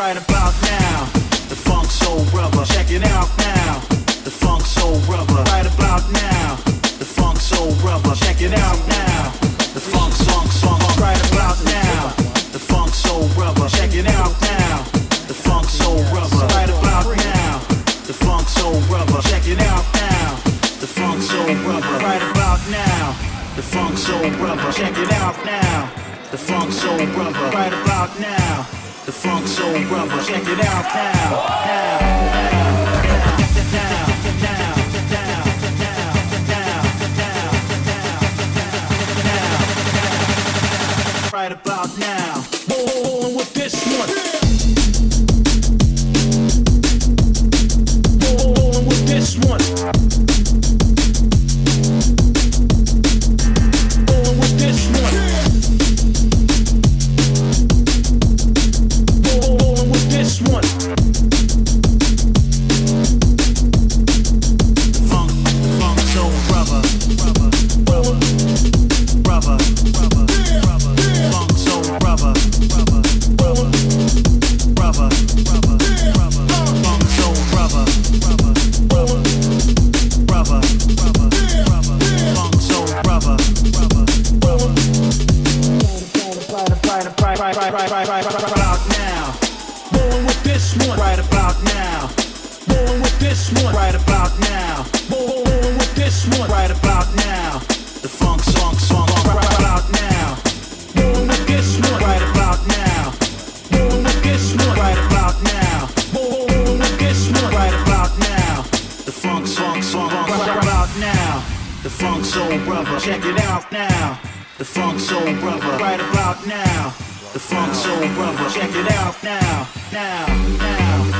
Right about now, the funk soul brother. Check it out now, the funk soul brother. Right about the funk soul brother. Check it out now, the funk soul brother. Right about now, the funk soul brother. Check it out now, now, now, now, now, now, now, right about now. Rolling with this one. Right about now, rolling with this one. Right about now, rolling with this one. Right about now, the funk now, rolling with this one. Right about now, rolling with this one. Right about now, rolling with this one. Right about now, the funk song song. Right about now, the funk soul brother. Check it out now, the funk soul brother. Right about now. The funk soul brother, check it out now, now, now,